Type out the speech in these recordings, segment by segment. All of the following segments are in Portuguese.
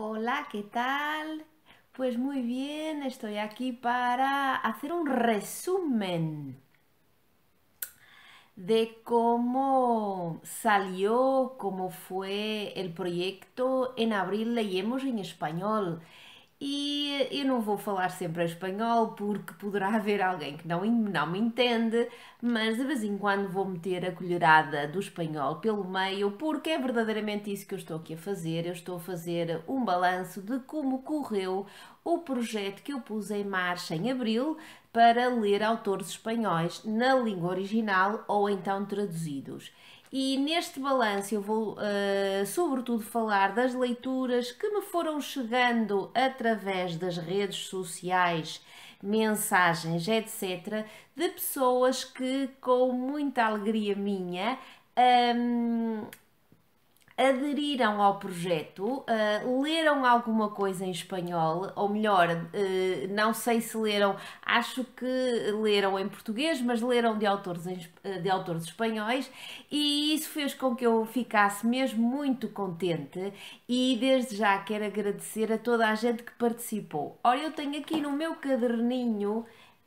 Hola, ¿qué tal? Pues muy bien, estoy aquí para hacer un resumen de cómo salió, cómo fue el proyecto en abril Leemos em Espanhol. E eu não vou falar sempre em espanhol porque poderá haver alguém que não, não me entende, mas de vez em quando vou meter a colherada do espanhol pelo meio porque é verdadeiramente isso que eu estou aqui a fazer. Eu estou a fazer um balanço de como correu o projeto que eu pus em marcha em abril para ler autores espanhóis na língua original ou então traduzidos. E neste balanço eu vou, uh, sobretudo, falar das leituras que me foram chegando através das redes sociais, mensagens, etc., de pessoas que, com muita alegria minha, um, aderiram ao projeto, uh, leram alguma coisa em espanhol, ou melhor, uh, não sei se leram, acho que leram em português, mas leram de autores, em, uh, de autores espanhóis, e isso fez com que eu ficasse mesmo muito contente. E desde já quero agradecer a toda a gente que participou. Ora, eu tenho aqui no meu caderninho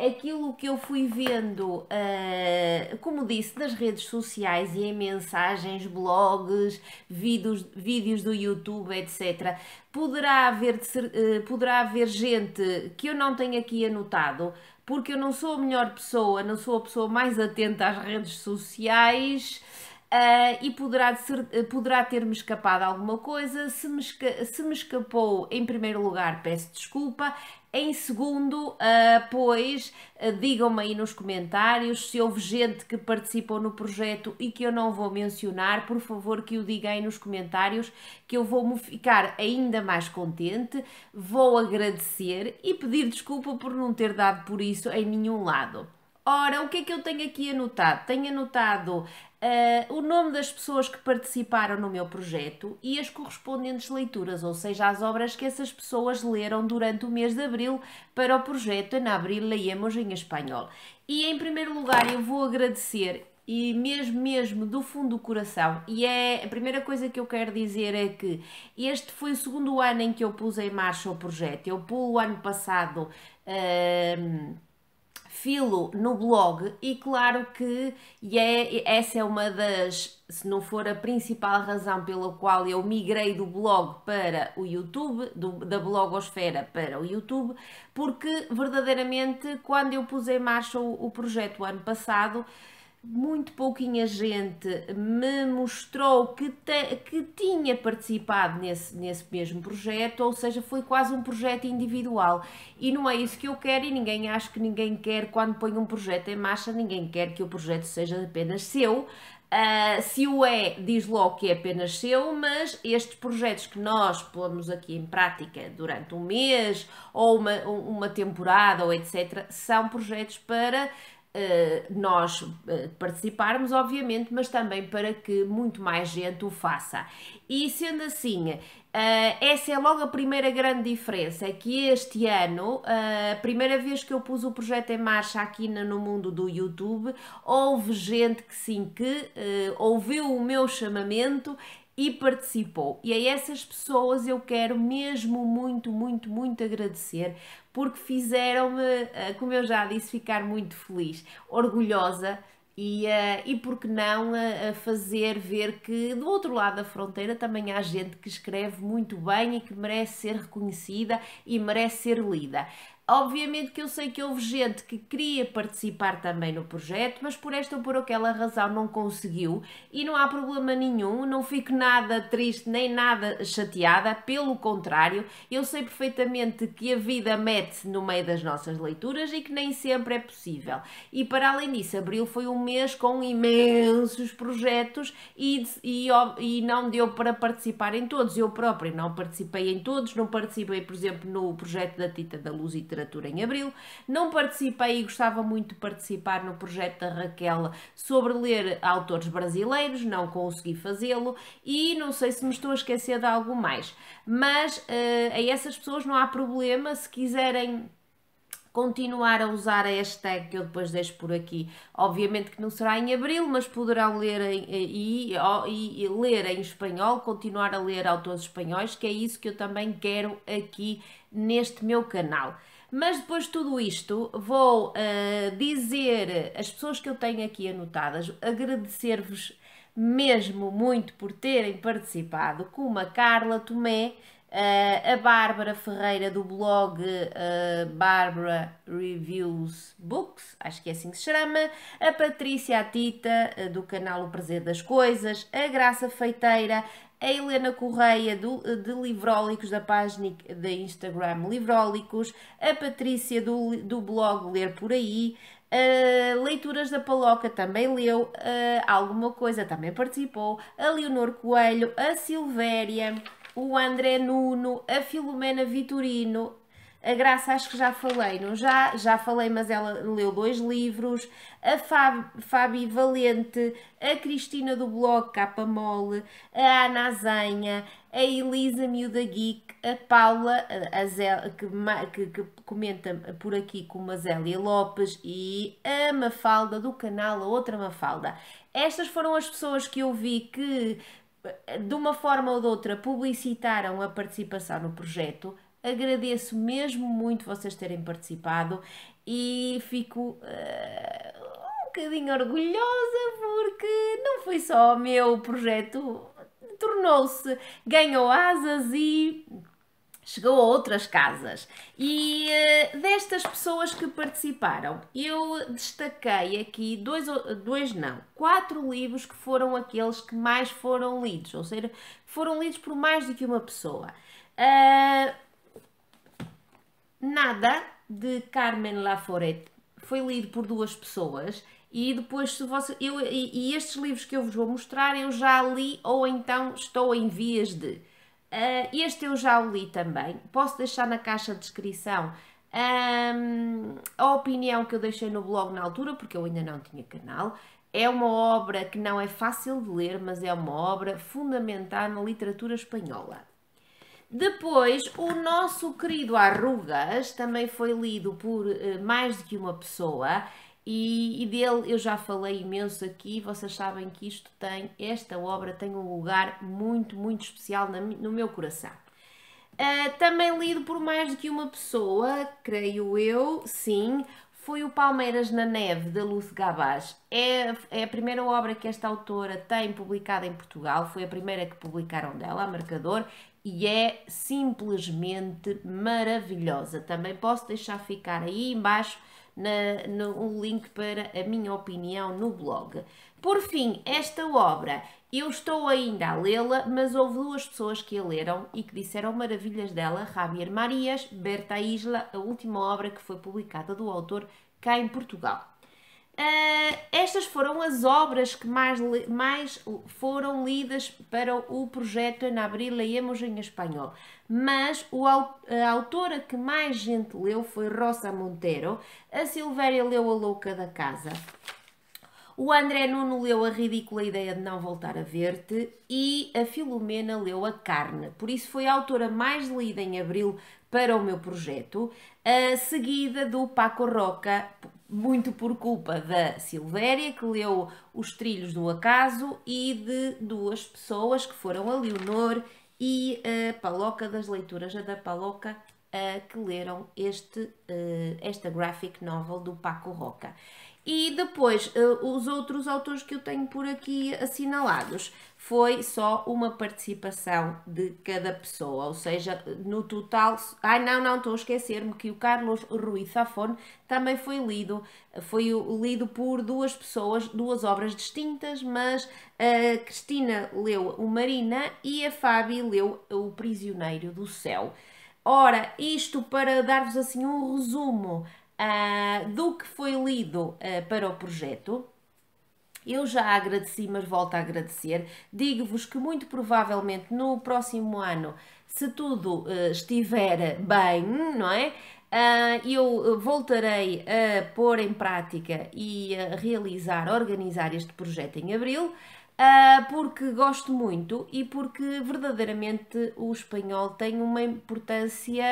aquilo que eu fui vendo, uh, como disse, nas redes sociais e em mensagens, blogs, vídeos, vídeos do YouTube, etc., poderá haver, uh, poderá haver gente que eu não tenho aqui anotado, porque eu não sou a melhor pessoa, não sou a pessoa mais atenta às redes sociais. Uh, e poderá, ser, poderá ter-me escapado alguma coisa. Se me, se me escapou, em primeiro lugar, peço desculpa. Em segundo, uh, pois, uh, digam-me aí nos comentários se houve gente que participou no projeto e que eu não vou mencionar, por favor que o digam aí nos comentários, que eu vou-me ficar ainda mais contente, vou agradecer e pedir desculpa por não ter dado por isso em nenhum lado. Ora, o que é que eu tenho aqui anotado? Tenho anotado uh, o nome das pessoas que participaram no meu projeto e as correspondentes leituras, ou seja, as obras que essas pessoas leram durante o mês de abril para o projeto En Abril Leemos em Espanhol. E em primeiro lugar, eu vou agradecer e mesmo mesmo do fundo do coração. E é a primeira coisa que eu quero dizer é que este foi o segundo ano em que eu pus em marcha o projeto. Eu pulo o ano passado. Uh, filo no blog e claro que é, essa é uma das, se não for a principal razão pela qual eu migrei do blog para o YouTube, do, da blogosfera para o YouTube, porque verdadeiramente quando eu pus em marcha o, o projeto ano passado, muito pouquinha gente me mostrou que, te, que tinha participado nesse, nesse mesmo projeto, ou seja, foi quase um projeto individual. E não é isso que eu quero, e ninguém acha que ninguém quer, quando põe um projeto em marcha, ninguém quer que o projeto seja apenas seu. Uh, se o é, diz logo que é apenas seu, mas estes projetos que nós pomos aqui em prática durante um mês ou uma, uma temporada ou etc., são projetos para nós uh, participarmos, obviamente, mas também para que muito mais gente o faça. E sendo assim, uh, essa é logo a primeira grande diferença: é que este ano, a primeira vez que eu pus o projeto em marcha aqui no mundo do YouTube, houve gente que sim, que ouviu o meu chamamento e participou. E a essas pessoas eu quero mesmo muito, muito, muito agradecer porque fizeram-me, eh, como eu já disse, ficar muito feliz, orgulhosa e, uh, e por que não uh, fazer ver que do outro lado da fronteira também há gente que escreve muito bem e que merece ser reconhecida e merece ser lida. Obviamente que eu sei que houve gente que queria participar também no projeto, mas por esta ou por aquela razão não conseguiu e não há problema nenhum, não fico nada triste nem nada chateada, pelo contrário, eu sei perfeitamente que a vida mete-se no meio das nossas leituras e que nem sempre é possível. E para além disso, abril foi um mês com imensos projetos e, e, e não deu para participar em todos. Eu própria não participei em todos, não participei, por exemplo, no projeto da Tita da Luz e Literatura em Abril. Não participei e gostava muito de participar no projeto da Raquel sobre ler autores brasileiros, não consegui fazê-lo e não sei se me estou a esquecer de algo mais. Mas uh, a essas pessoas não há problema se quiserem continuar a usar a hashtag que eu depois deixo por aqui. Obviamente que não será em abril, mas poderão ler em, e, e, e, ler em espanhol, continuar a ler autores espanhóis, que é isso que eu também quero aqui neste meu canal. Mas depois de tudo isto, vou uh, dizer as pessoas que eu tenho aqui anotadas, agradecer-vos mesmo muito por terem participado, como a Carla Tomé, Uh, a Bárbara Ferreira do blog uh, Bárbara Reviews Books, acho que é assim que se chama, a Patrícia Atita uh, do canal O Prazer das Coisas, a Graça Feiteira, a Helena Correia do, de Livrólicos, da página da Instagram Livrólicos, a Patrícia do, do blog Ler Por Aí, Uh, leituras da Paloca também leu uh, alguma coisa, também participou. A Leonor Coelho, a Silvéria, o André Nuno, a Filomena Vitorino, a Graça acho que já falei, não já? Já falei, mas ela leu dois livros, a Fábio Valente, a Cristina do blog Capa Mole, a Ana Azenha, a Elisa Miúda Geek, a Paula, a Zé, que, que, que, comenta por aqui com a Zélia Lopes e a Mafalda do canal A Outra Mafalda. Estas foram as pessoas que eu vi que de uma forma ou de outra publicitaram a participação no projeto. Agradeço mesmo muito vocês terem participado e fico uh, um bocadinho orgulhosa porque não foi só o meu projeto, tornou-se, ganhou asas e chegou a outras casas. E uh, destas pessoas que participaram, eu destaquei aqui dois, dois não, quatro livros que foram aqueles que mais foram lidos, ou seja, foram lidos por mais do que uma pessoa. Uh, Nada, de Carmen Laforet, foi lido por duas pessoas e depois se você, eu, e, e, estes livros que eu vos vou mostrar eu já li ou então estou em vias de. Uh, este eu já o li também. Posso deixar na caixa de descrição um, a opinião que eu deixei no blog na altura, porque eu ainda não tinha canal. É uma obra que não é fácil de ler, mas é uma obra fundamental na literatura espanhola. Depois, o nosso querido Arrugas também foi lido por uh, mais do que uma pessoa e, e, dele eu já falei imenso aqui, vocês sabem que isto tem, esta obra tem um lugar muito, muito especial na, no meu coração. Uh, também lido por mais do que uma pessoa, creio eu, sim, foi o Palmeiras na Neve, da Luz Gabás. É, é a primeira obra que esta autora tem publicada em Portugal, foi a primeira que publicaram dela, a Marcador, e é simplesmente maravilhosa. Também posso deixar ficar aí embaixo na, no, um link para a minha opinião no blog. Por fim, esta obra eu estou ainda a lê-la, mas houve duas pessoas que a leram e que disseram maravilhas dela: Javier Marias, Berta Isla, a última obra que foi publicada do autor cá em Portugal. Uh, estas foram as obras que mais, mais foram lidas para o projeto En Abril Leemos em Espanhol. Mas o, a autora que mais gente leu foi Rosa Montero. A Silvéria leu A Louca da Casa. O André Nuno leu A Ridícula Ideia de Não Voltar a Ver-te. E a Filomena leu A Carne. Por isso foi a autora mais lida em abril para o meu projeto. Seguida do Paco Roca muito por culpa da Silvéria, que leu Os Trilhos do Acaso, e de duas pessoas que foram a Leonor e a Paloca das Leituras, a da Paloca, que leram este, eh, esta graphic novel do Paco Roca. E depois, uh, os outros autores que eu tenho por aqui assinalados foi só uma participação de cada pessoa, ou seja, no total. Ai, não, não, estou a esquecer-me que o Carlos Rui Zafón também foi lido, foi lido por duas pessoas, duas obras distintas, mas a Cristina leu o Marina e a Fábio leu o Prisioneiro do Céu. Ora, isto para dar-vos assim um resumo uh, do que foi lido uh, para o projeto. Eu já agradeci, mas volto a agradecer. Digo-vos que muito provavelmente no próximo ano, se tudo uh, estiver bem, não é? Uh, eu voltarei a pôr em prática e a realizar, organizar este projeto em abril, uh, porque gosto muito e porque verdadeiramente o espanhol tem uma importância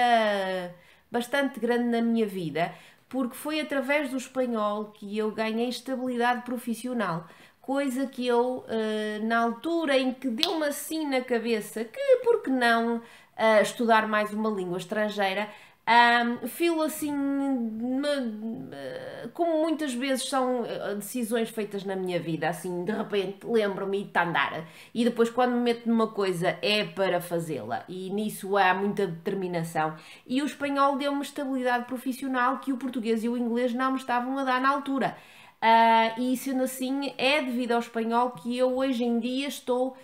bastante grande na minha vida, porque foi através do espanhol que eu ganhei estabilidade profissional. Coisa que eu, uh, na altura em que deu-me assim na cabeça que, por que não uh, estudar mais uma língua estrangeira, um, filo assim, como muitas vezes são eh, decisões feitas na minha vida, assim, de repente lembro-me de andar e depois quando me meto numa coisa é para fazê-la e nisso há muita determinação. E o espanhol deu-me estabilidade profissional que o português e o inglês não me estavam a dar na altura. Uh, e sendo assim, é devido ao espanhol que eu hoje em dia estou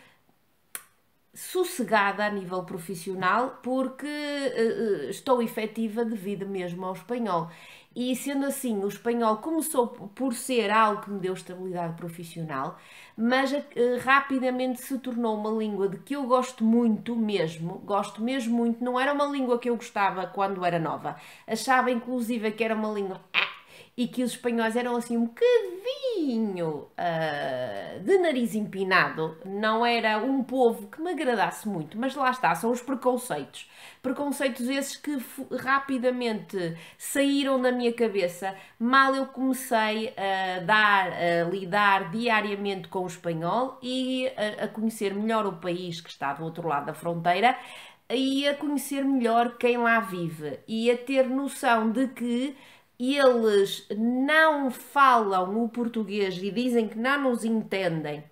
sossegada a nível profissional porque uh, estou efetiva devido mesmo ao espanhol. E sendo assim, o espanhol começou por ser algo que me deu estabilidade profissional, mas uh, rapidamente se tornou uma língua de que eu gosto muito mesmo, gosto mesmo muito. Não era uma língua que eu gostava quando era nova, achava inclusive que era uma língua e que os espanhóis eram assim um bocadinho uh, de nariz empinado. Não era um povo que me agradasse muito, mas lá está, são os preconceitos. Preconceitos esses que rapidamente saíram da minha cabeça. Mal eu comecei a dar, a lidar diariamente com o espanhol e a, a conhecer melhor o país que está do outro lado da fronteira e a conhecer melhor quem lá vive e a ter noção de que eles não falam o português e dizem que não nos entendem,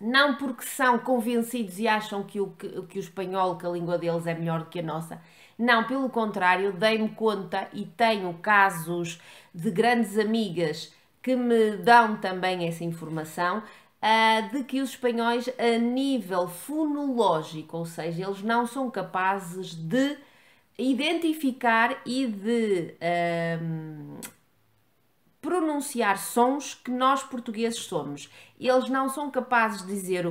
não porque são convencidos e acham que o, que, que o espanhol, que a língua deles é melhor do que a nossa. Não, pelo contrário, dei-me conta e tenho casos de grandes amigas que me dão também essa informação uh, de que os espanhóis, a nível fonológico, ou seja, eles não são capazes de identificar e de um, pronunciar sons que nós portugueses somos. Eles não são capazes de dizer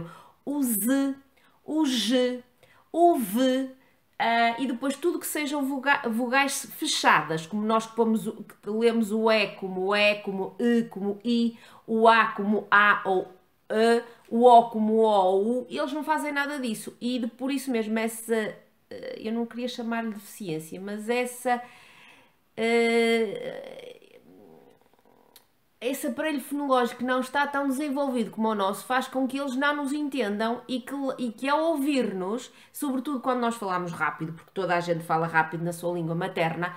o Z, o G, o V. Uh, e depois tudo que sejam vogais fechadas, como nós que, pomos, que lemos o E como E, como I, como I, o A como A ou E, o O como O ou U, eles não fazem nada disso. E de, por isso mesmo essa eu não queria chamar-lhe deficiência, mas essa. Uh, esse aparelho fonológico que não está tão desenvolvido como o nosso faz com que eles não nos entendam e que, e que ao ouvir-nos, sobretudo quando nós falamos rápido, porque toda a gente fala rápido na sua língua materna,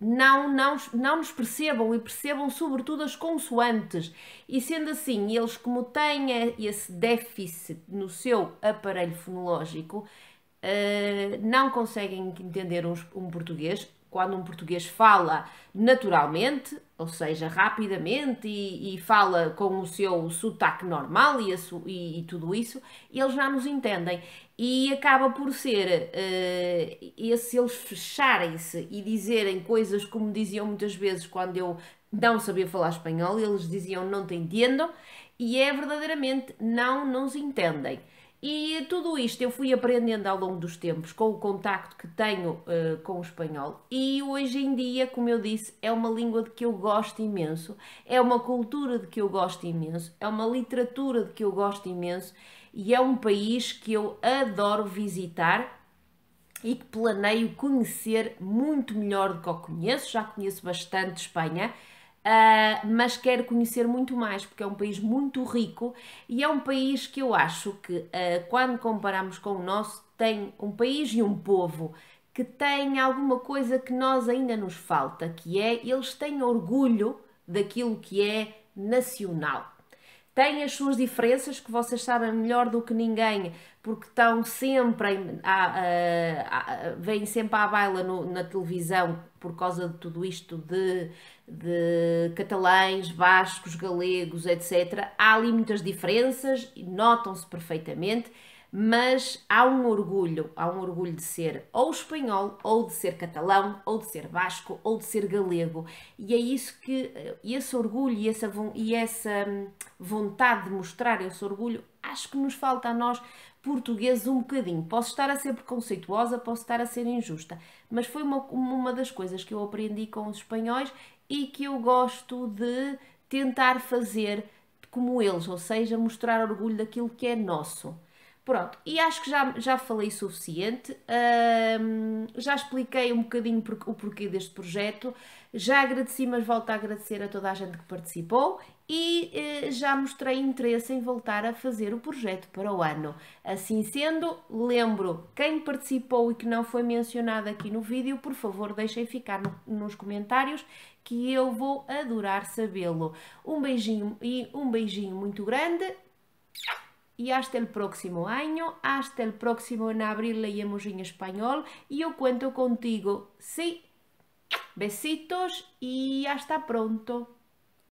não, não, não nos percebam e percebam sobretudo as consoantes. E sendo assim, eles como têm esse déficit no seu aparelho fonológico, uh, não conseguem entender um, um português quando um português fala naturalmente, ou seja, rapidamente e, e fala com o seu sotaque normal e, e, e, tudo isso, eles já nos entendem. E acaba por ser uh, esse, eles fecharem-se e dizerem coisas como diziam muitas vezes quando eu não sabia falar espanhol, eles diziam não te entendo, e é verdadeiramente não nos entendem. E tudo isto eu fui aprendendo ao longo dos tempos com o contacto que tenho uh, com o espanhol e hoje em dia, como eu disse, é uma língua de que eu gosto imenso, é uma cultura de que eu gosto imenso, é uma literatura de que eu gosto imenso e é um país que eu adoro visitar e que planeio conhecer muito melhor do que eu conheço. Já conheço bastante Espanha Uh, mas quero conhecer muito mais porque é um país muito rico e é um país que eu acho que, uh, quando comparamos com o nosso, tem um país e um povo que tem alguma coisa que nós ainda nos falta, que é eles têm orgulho daquilo que é nacional. Têm as suas diferenças que vocês sabem melhor do que ninguém, porque estão sempre a, a, a, vêm sempre à baila no, na televisão por causa de tudo isto de, de catalães, bascos, galegos, etc. Há ali muitas diferenças, notam-se perfeitamente, mas há um orgulho, há um orgulho de ser ou espanhol, ou de ser catalão, ou de ser basco, ou de ser galego. E é isso que, esse orgulho e essa, e essa hum, vontade de mostrar esse orgulho, acho que nos falta a nós portugueses um bocadinho. Posso estar a ser preconceituosa, posso estar a ser injusta, mas foi uma, uma das coisas que eu aprendi com os espanhóis e que eu gosto de tentar fazer como eles, ou seja, mostrar orgulho daquilo que é nosso. Pronto, e acho que já, já falei suficiente, já expliquei um bocadinho por, o porquê deste projeto, já agradeci, mas volto a agradecer a toda a gente que participou e eh, já mostrei interesse em voltar a fazer o projeto para o ano. Assim sendo, lembro quem participou e que não foi mencionado aqui no vídeo, por favor deixem ficar no, nos comentários que eu vou adorar sabê-lo. Um beijinho e um beijinho muito grande y hasta el próximo año, hasta el próximo en abril leemos en español y yo cuento contigo. Sí, besitos y hasta pronto.